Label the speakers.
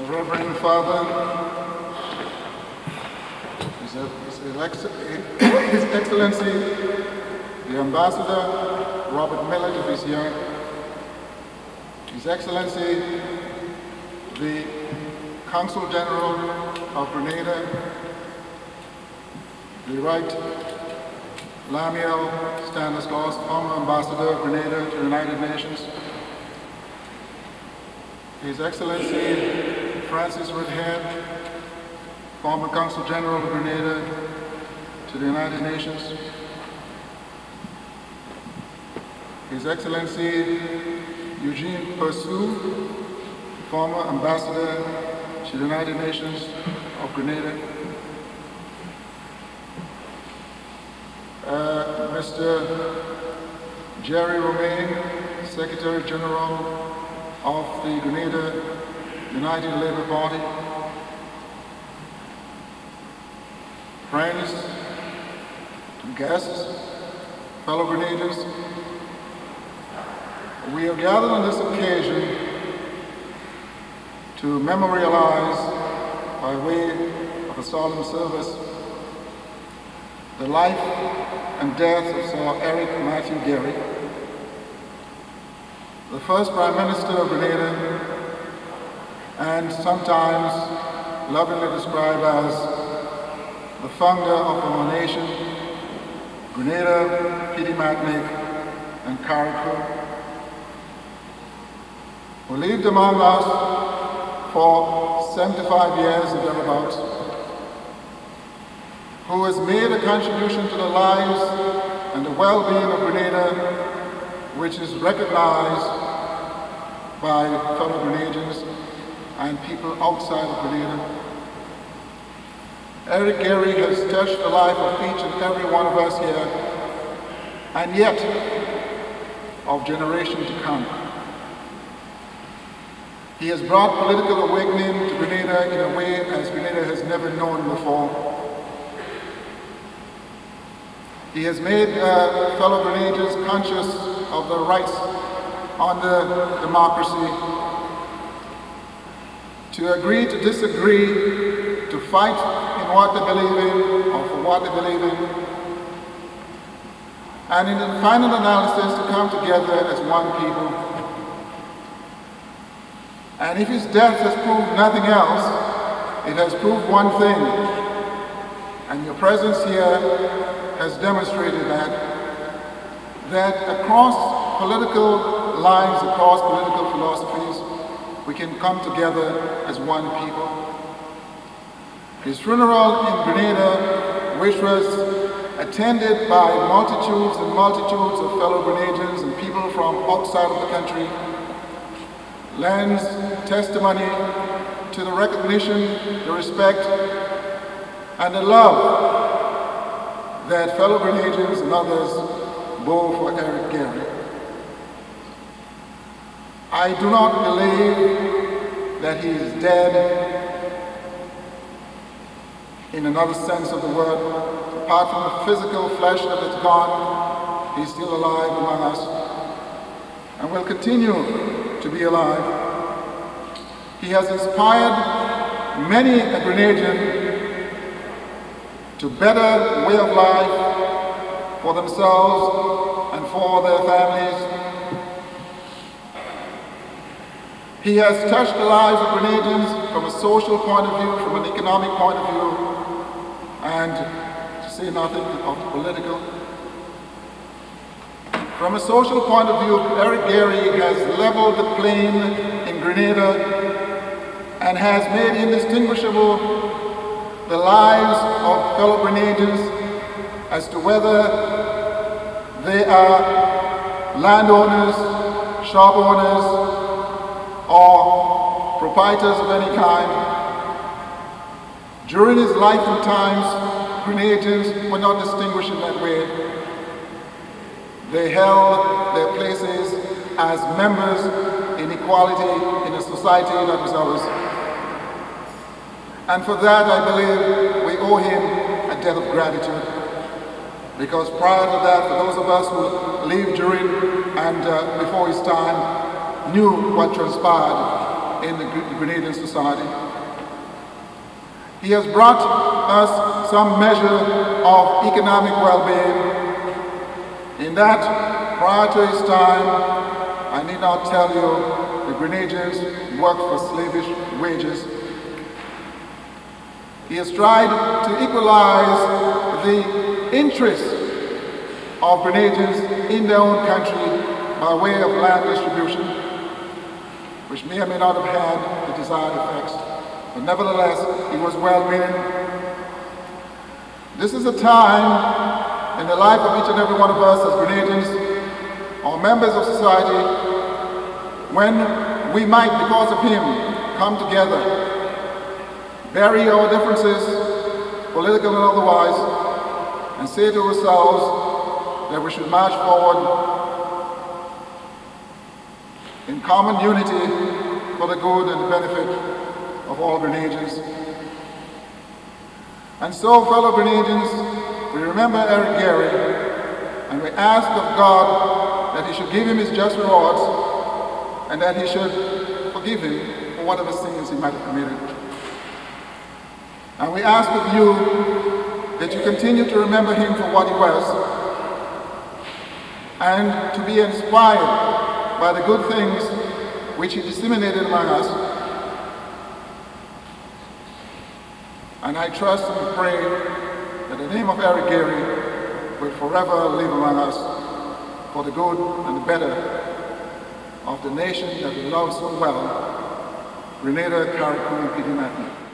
Speaker 1: the Reverend Father, His, Excellency, the Ambassador Robert Millett, if he's here, His Excellency, the Consul General of Grenada, the Right Lamuel Stanislaus, former Ambassador of Grenada to the United Nations, His Excellency Francis Woodhead, former Consul General of Grenada to the United Nations, His Excellency Eugene Persu, former Ambassador to the United Nations of Grenada, uh, Mr. Jerry Romaine, Secretary General of the Grenada United Labour Party, friends, guests, fellow Grenadians, we are gathered on this occasion to memorialize by way of a solemn service the life and death of Sir Eric Matthew Gairy, the first Prime Minister of Grenada and sometimes lovingly described as the founder of our nation, Grenada, Martinique, and Carriacou, who lived among us for 75 years or thereabouts, who has made a contribution to the lives and the well-being of Grenada, which is recognized by fellow Grenadians and people outside of Grenada. Eric Gairy has touched the life of each and every one of us here, and yet of generation to come. He has brought political awakening to Grenada in a way as Grenada has never known before. He has made uh, fellow Grenadians conscious of their rights under democracy, to agree to disagree, to fight in what they believe in or for what they believe in, and in the final analysis to come together as one people. And if his death has proved nothing else, it has proved one thing, and your presence here has demonstrated that, that across political lines, across political philosophies, we can come together as one people. His funeral in Grenada, which was attended by multitudes and multitudes of fellow Grenadians and people from outside of the country, lends testimony to the recognition, the respect, and the love that fellow Grenadians and others bore for Eric Gairy. I do not believe that he is dead in another sense of the word. Apart from the physical flesh that is gone, he's still alive among us and will continue to be alive. He has inspired many a Grenadian to better way of life for themselves and for their families. He has touched the lives of Grenadians from a social point of view, from an economic point of view, and to say nothing of the political. From a social point of view, Eric Gairy has leveled the plane in Grenada and has made indistinguishable the lives of fellow Grenadians as to whether they are landowners, shop owners, or proprietors of any kind. During his life and times, Grenadians were not distinguished in that way. They held their places as members in equality in a society that was ours. And for that, I believe we owe him a debt of gratitude. Because prior to that, for those of us who lived during and uh, before his time, knew what transpired. in the Grenadian society. He has brought us some measure of economic well-being in that prior to his time, I need not tell you, the Grenadians worked for slavish wages. He has tried to equalize the interests of Grenadians in their own country by way of land distribution, which may or may not have had the desired effects. But nevertheless, he was well-meaning. This is a time in the life of each and every one of us as Grenadians, or members of society, when we might, because of him, come together, bury our differences, political and otherwise, and say to ourselves, that we should march forward in common unity for the good and benefit of all Grenadians. And so, fellow Grenadians, we remember Eric Gairy, and we ask of God that he should give him his just rewards and that he should forgive him for whatever sins he might have committed. And we ask of you that you continue to remember him for what he was and to be inspired by the good things which he disseminated among us. And I trust and pray that the name of Eric Gairy will forever live among us for the good and the better of the nation that we love so well, Carriacou, and Petite